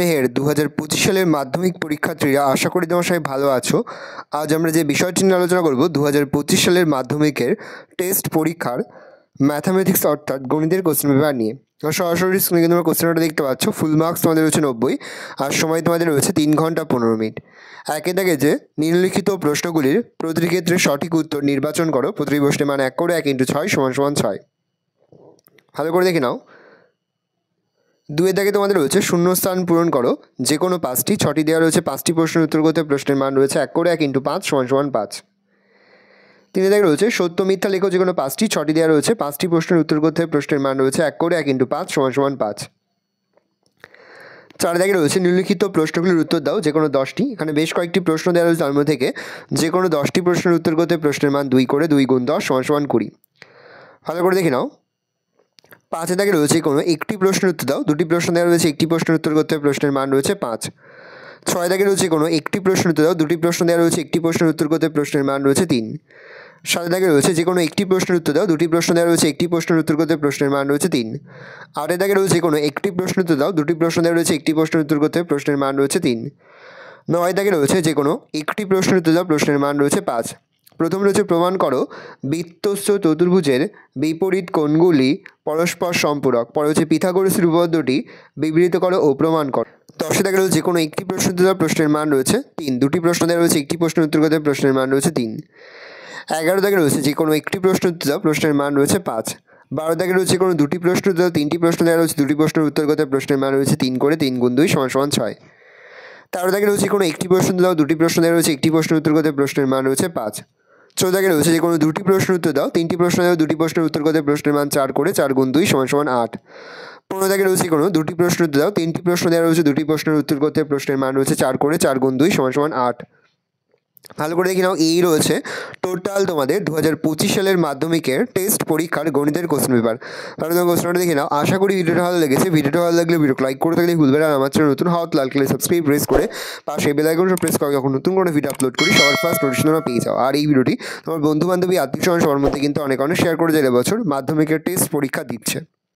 স্নেহের দু হাজার পঁচিশ সালের মাধ্যমিক পরীক্ষার্থীরা, আশা করি তোমার সবাই ভালো আছো। আজ আমরা যে বিষয়টি নিয়ে আলোচনা করব দু হাজার পঁচিশ সালের মাধ্যমিকের টেস্ট পরীক্ষার ম্যাথামেটিক্স অর্থাৎ গণিতের কোশ্চেন পেপার নিয়ে। সরাসরি স্ক্রিনে তোমরা কোশ্চেনটা দেখতে পাচ্ছ ফুল মার্কস তোমাদের রয়েছে নব্বই, আর সময় তোমাদের রয়েছে তিন ঘণ্টা পনেরো মিনিট। একে দাগে যে, নিম্নলিখিত প্রশ্নগুলির প্রতিটি ক্ষেত্রে সঠিক উত্তর নির্বাচন করো। প্রতিটি প্রশ্নের মান এক করে এক ইন্টু ছয় সমান সমান ছয়। ভালো করে দেখে নাও। দুয়ের দাগে তোমাদের রয়েছে শূন্যস্থান পূরণ করো। যে কোনো পাঁচটি, ছটি দেওয়া রয়েছে, পাঁচটি প্রশ্নের উত্তর করতে প্রশ্নের মান রয়েছে এক করে এক ইন্টু পাঁচ সমান সমান পাঁচ। তিনে দাগে রয়েছে সত্য মিথ্যা লেখো যে কোনো পাঁচটি, ছটি দেওয়া রয়েছে, পাঁচটি প্রশ্নের উত্তর করতে প্রশ্নের মান রয়েছে এক করে এক ইন্টু পাঁচ সমান সমান পাঁচ। চার দাগে রয়েছে নিম্নলিখিত প্রশ্নগুলির উত্তর দাও যে কোনো দশটি। এখানে বেশ কয়েকটি প্রশ্ন দেওয়া রয়েছে মধ্যে থেকে। যে কোনো দশটি প্রশ্নের উত্তর করতে প্রশ্নের মান দুই করে দুই গুণ দশ সমান সমান কুড়ি। ভালো করে দেখে নাও। পাঁচে দাগে রয়েছে কোনো। একটি প্রশ্নের উত্তর দাও। দুটি প্রশ্ন দেওয়া রয়েছে, একটি প্রশ্নের উত্তর করতে প্রশ্নের মান রয়েছে পাঁচ। ছয় দাগে রয়েছে কোনো, একটি প্রশ্নের উত্তর দাও। দুটি প্রশ্ন দেওয়া রয়েছে, একটি প্রশ্নের উত্তর করতে প্রশ্নের মান রয়েছে তিন। সাত দাগে রয়েছে যে কোনো, একটি প্রশ্নের উত্তর দাও। দুটি প্রশ্ন দেওয়া রয়েছে, একটি প্রশ্নের উত্তর করতে প্রশ্নের মান রয়েছে তিন। আটের দাগে রয়েছে কোনো, একটি প্রশ্ন উত্তর দাও। দুটি প্রশ্ন দেওয়া রয়েছে, একটি প্রশ্নের উত্তর করতে প্রশ্নের মান রয়েছে তিন। নয় দাগে রয়েছে যে কোনো, একটি প্রশ্নের উত্তর দাও, প্রশ্নের মান রয়েছে পাঁচ। প্রথম রয়েছে প্রমাণ করো বৃত্তস্থ চতুর্ভুজের বিপরীত কোণগুলি পরস্পর সম্পূরক। পরে হচ্ছে পিথাগোরাসের উপপাদ্যটি বিবৃত করো ও প্রমাণ করো। দশে দেখা রয়েছে যে কোনো একটি প্রশ্ন দেওয়া প্রশ্নের মান রয়েছে তিন। দুটি প্রশ্ন দেওয়া রয়েছে একটি প্রশ্নের উত্তর করতে প্রশ্নের মান রয়েছে তিন। এগারো দাগে রয়েছে যে কোনো একটি প্রশ্ন উত্তর দাও প্রশ্নের মান রয়েছে পাঁচ। বারো দাগে রয়েছে কোনো দুটি প্রশ্ন উত্তর তিনটি প্রশ্ন দেওয়া রয়েছে দুটি প্রশ্নের উত্তর করতে প্রশ্নের মান রয়েছে তিন করে তিন গুণ দুই সমান সমান ছয়। তেরো দাগে রয়েছে কোনো একটি প্রশ্ন দাও দুটি প্রশ্ন দেওয়া রয়েছে একটি প্রশ্নের উত্তর করতে প্রশ্নের মান রয়েছে পাঁচ। চৌদ্দ দাগে রয়েছে যে কোনো দুটি প্রশ্নের উত্তর দাও। তিনটি প্রশ্ন দাও, দুটি প্রশ্নের উত্তর করতে প্রশ্নের মান চার করে চার গুণ দুই সমান সমান আট। পনেরো দাগে রয়েছে কোনো দুটি প্রশ্ন উত্তর দাও। তিনটি প্রশ্ন দেওয়া রয়েছে, দুটি প্রশ্নের উত্তর করতে প্রশ্নের মান রয়েছে চার করে চার গুণ দুই সমান সমান আট। ভালো করে দেখে নাও, এই রয়েছে। টোটাল তোমাদের দু হাজার পঁচিশ সালের মাধ্যমিকের টেস্ট পরীক্ষার গণিতের কোশ্চেন পেপার তাহলে তোমার কোশ্চেনটা দেখে নাও। আশা করি ভিডিওটা ভালো লেগেছে। ভিডিওটা ভালো লাগলে ভিডিও লাইক করে থাকলে ভুলবে আর আমার চ্যানেল নতুন হাওয়াত লাল কালে সাবস্ক্রাইব প্রেস করে পাশে বেল আইকনটা প্রেস করে, যখন নতুন কোনো ভিডিও আপলোড করি, সবার ফার্স্ট নোটিফিকেশন পেয়ে যাও। আর এই ভিডিওটি তোমার বন্ধু বান্ধবী আত্মীয় সবার মধ্যে কিন্তু অনেক অনেক শেয়ার করে যায় এবছর মাধ্যমিকের টেস্ট পরীক্ষা দিচ্ছে।